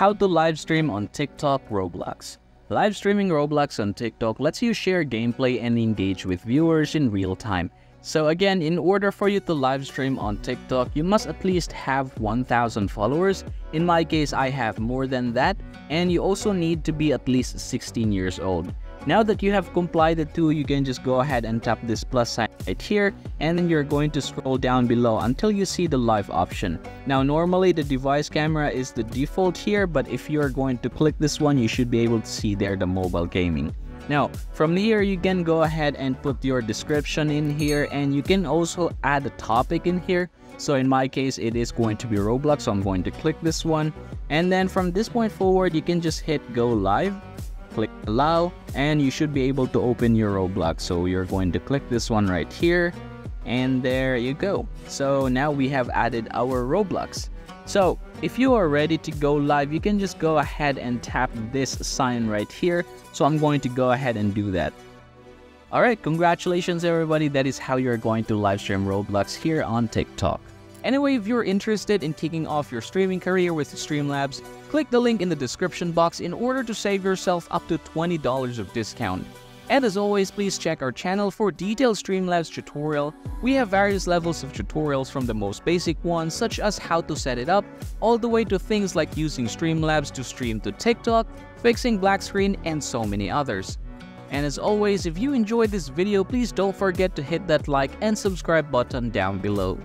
how to live stream on TikTok Roblox. Live streaming Roblox on TikTok lets you share gameplay and engage with viewers in real time. So again, in order for you to live stream on TikTok, you must at least have 1,000 followers. In my case, I have more than that. And you also need to be at least 16 years old. Now that you have complied the two, you can just go ahead and tap this plus sign right here and then you're going to scroll down below until you see the live option. Now normally the device camera is the default here but if you're going to click this one you should be able to see there the mobile gaming. Now, from here, you can go ahead and put your description in here and you can also add a topic in here. So in my case, it is going to be Roblox, so I'm going to click this one. And then from this point forward, you can just hit go live click allow and you should be able to open your Roblox. So you're going to click this one right here and there you go. So now we have added our Roblox. So if you are ready to go live, you can just go ahead and tap this sign right here. So I'm going to go ahead and do that. Alright, congratulations everybody. That is how you're going to live stream Roblox here on TikTok. Anyway, if you're interested in kicking off your streaming career with Streamlabs, click the link in the description box in order to save yourself up to $20 of discount. And as always, please check our channel for detailed Streamlabs tutorial. We have various levels of tutorials from the most basic ones such as how to set it up, all the way to things like using Streamlabs to stream to TikTok, fixing black screen, and so many others. And as always, if you enjoyed this video, please don't forget to hit that like and subscribe button down below.